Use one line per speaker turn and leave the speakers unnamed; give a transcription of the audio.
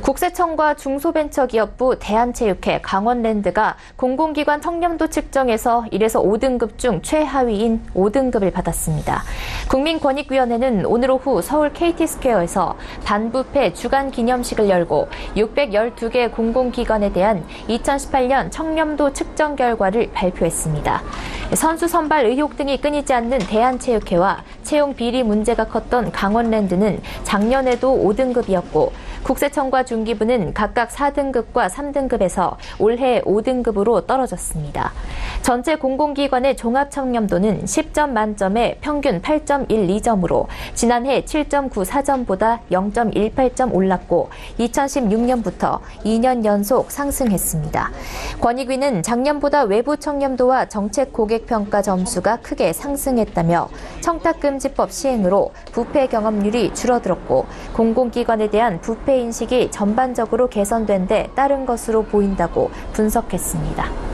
국세청과 중소벤처기업부 대한체육회 강원랜드가 공공기관 청렴도 측정에서 1에서 5등급 중 최하위인 5등급을 받았습니다. 국민권익위원회는 오늘 오후 서울 KT스퀘어에서 반부패 주간 기념식을 열고 612개 공공기관에 대한 2018년 청렴도 측정 결과를 발표했습니다. 선수 선발 의혹 등이 끊이지 않는 대한체육회와 채용 비리 문제가 컸던 강원랜드는 작년에도 5등급이었고 국세청과 중기부는 각각 4등급과 3등급에서 올해 5등급으로 떨어졌습니다. 전체 공공기관의 종합청렴도는 10점 만점에 평균 8.12점으로 지난해 7.94점보다 0.18점 올랐고 2016년부터 2년 연속 상승했습니다. 권익위는 작년보다 외부 청렴도와 정책 고객 평가 점수가 크게 상승했다며 청탁금 지법 시행으로 부패 경험률이 줄어들었고 공공기관에 대한 부패 인식이 전반적으로 개선된 데 따른 것으로 보인다고 분석했습니다.